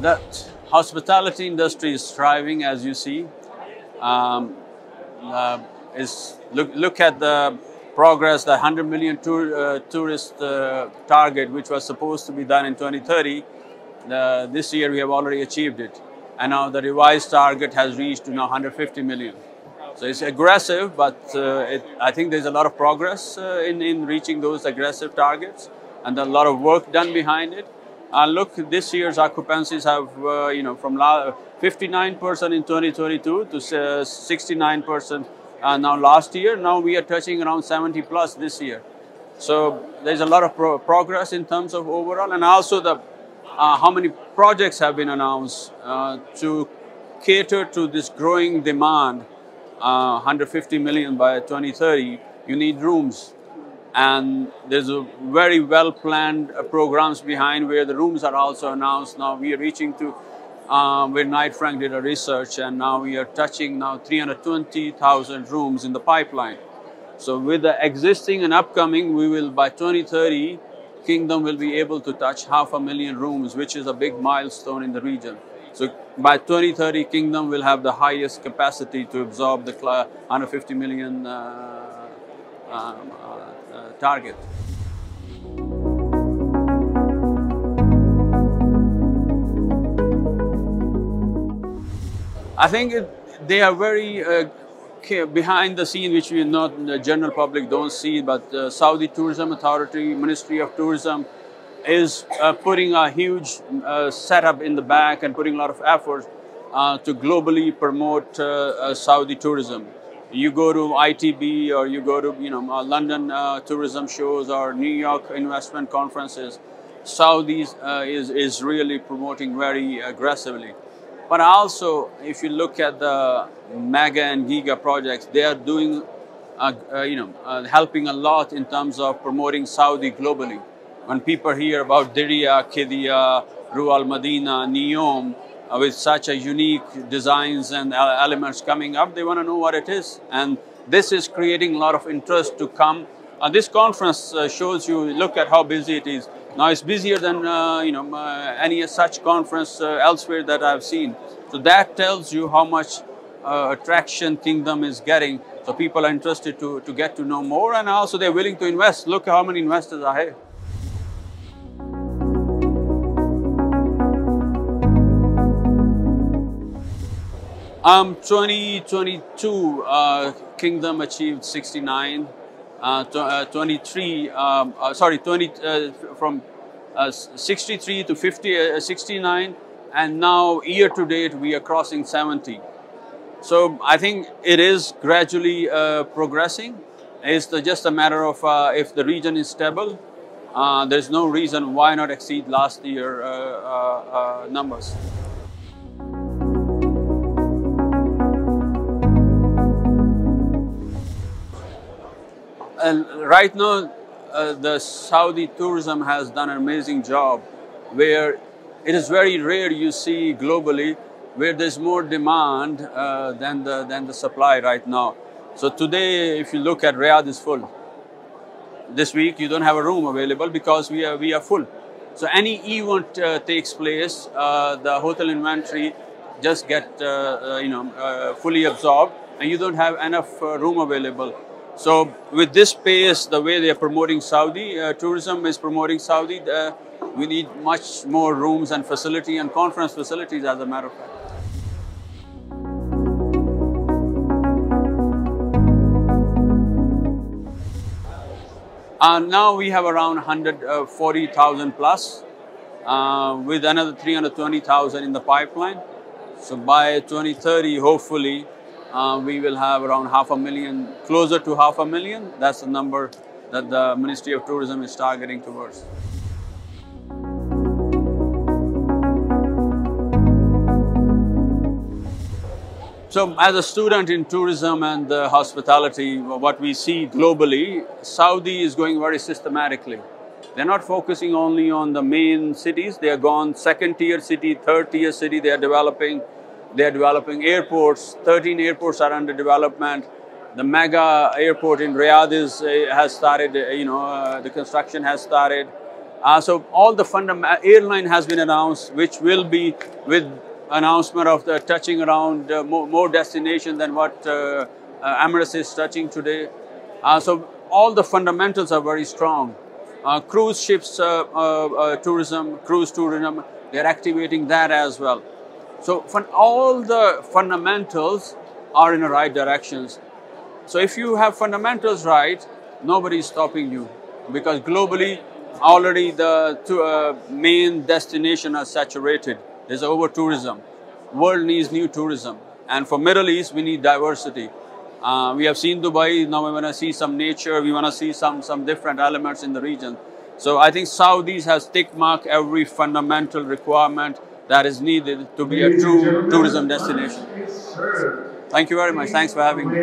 The hospitality industry is thriving, as you see. Um, uh, is look look at the progress, the 100 million tour, uh, tourist uh, target, which was supposed to be done in 2030. Uh, this year we have already achieved it, and now the revised target has reached to now 150 million. So it's aggressive, but uh, it, I think there's a lot of progress uh, in in reaching those aggressive targets, and a lot of work done behind it. Uh, look, this year's occupancies have, uh, you know, from 59% in 2022 to 69% uh, now last year. Now we are touching around 70 plus this year. So there's a lot of pro progress in terms of overall, and also the uh, how many projects have been announced uh, to cater to this growing demand. Uh, 150 million by 2030. You need rooms and there's a very well planned uh, programs behind where the rooms are also announced. Now we are reaching to um, where Knight Frank did a research and now we are touching now 320,000 rooms in the pipeline. So with the existing and upcoming we will by 2030 kingdom will be able to touch half a million rooms which is a big milestone in the region. So by 2030 kingdom will have the highest capacity to absorb the 150 million uh, um, target. I think it, they are very uh, behind the scene, which we not the general public don't see. But uh, Saudi Tourism Authority, Ministry of Tourism, is uh, putting a huge uh, setup in the back and putting a lot of effort uh, to globally promote uh, Saudi tourism you go to ITB or you go to you know uh, London uh, tourism shows or New York investment conferences, Saudis uh, is is really promoting very aggressively. But also, if you look at the mega and giga projects, they are doing, uh, uh, you know, uh, helping a lot in terms of promoting Saudi globally. When people hear about Diriyah, Qiddiya, Rua Al Madinah, Neom, with such a unique designs and elements coming up, they want to know what it is. And this is creating a lot of interest to come. Uh, this conference uh, shows you, look at how busy it is. Now it's busier than uh, you know uh, any such conference uh, elsewhere that I've seen. So that tells you how much attraction Kingdom is getting. So people are interested to, to get to know more and also they're willing to invest. Look how many investors are here. Um, 2022, uh, Kingdom achieved 69. Uh, uh, 23, um, uh, sorry, 20 uh, from uh, 63 to 50, 69, and now year to date we are crossing 70. So I think it is gradually progressing. It's the, just a matter of if the region is stable. there's no reason why not exceed last year numbers. And right now, uh, the Saudi tourism has done an amazing job where it is very rare you see globally where there's more demand uh, than, the, than the supply right now. So today, if you look at Riyadh is full. This week, you don't have a room available because we are, we are full. So any event uh, takes place, uh, the hotel inventory just get, uh, uh, you know, fully absorbed and you don't have enough room available. So with this pace, the way they are promoting Saudi, uh, tourism is promoting Saudi, uh, we need much more rooms and facility and conference facilities as a matter of fact. And now we have around 140,000 plus, uh, with another 320,000 in the pipeline. So by 2030, hopefully, uh, we will have around half a million, closer to half a million. That's the number that the Ministry of Tourism is targeting towards. So as a student in tourism and hospitality, what we see globally, Saudi is going very systematically. They're not focusing only on the main cities, they are gone second tier city, third tier city, they are developing they're developing airports. 13 airports are under development. The mega airport in Riyadh is, uh, has started, uh, you know, uh, the construction has started. Uh, so all the fundamental airline has been announced, which will be with announcement of the touching around uh, more, more destinations than what uh, uh, Emirates is touching today. Uh, so all the fundamentals are very strong. Uh, cruise ships tourism, cruise tourism, they're activating that as well. So all the fundamentals are in the right directions. So if you have fundamentals right, nobody is stopping you because globally already the uh, main destination are saturated. There's over tourism. World needs new tourism. And for Middle East, we need diversity. Uh, we have seen Dubai, now we want to see some nature, we want to see some, some different elements in the region. So I think Saudis has tick mark every fundamental requirement that is needed to be a true tourism destination. Thank you very much. Thanks for having me.